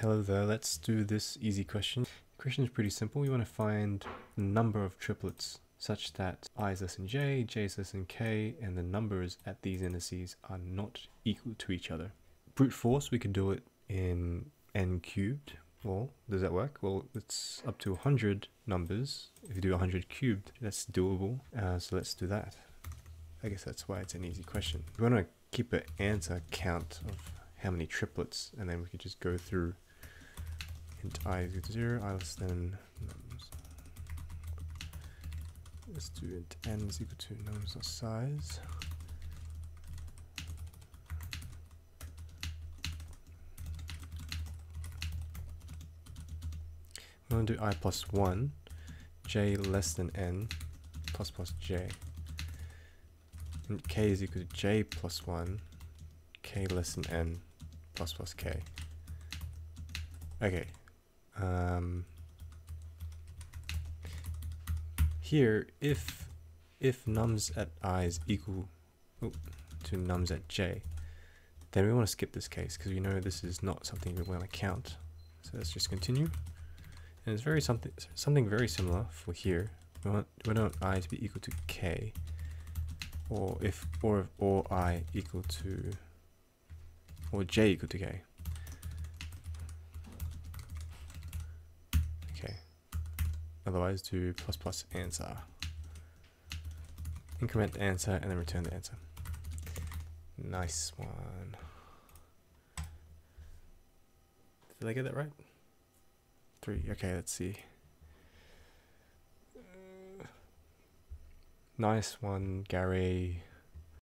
Hello there, let's do this easy question. The question is pretty simple. We want to find the number of triplets such that i is less than j, j is less than k, and the numbers at these indices are not equal to each other. Brute force, we can do it in n cubed. Well, does that work? Well, it's up to 100 numbers. If you do 100 cubed, that's doable. Uh, so let's do that. I guess that's why it's an easy question. We want to keep an answer count of how many triplets, and then we could just go through int i is equal to 0, i less than numbers. Let's do int n is equal to numbers of size. We want to do i plus 1, j less than n, plus plus j. And k is equal to j plus 1, k less than n, plus plus k. Okay. Um, here, if if nums at i is equal oh, to nums at j, then we want to skip this case because we know this is not something we want to count. So let's just continue. And it's very something something very similar for here. We want we want i to be equal to k, or if or or i equal to or j equal to k. Okay. Otherwise do plus plus answer. Increment the answer and then return the answer. Nice one. Did I get that right? Three. Okay, let's see. Nice one, Gary.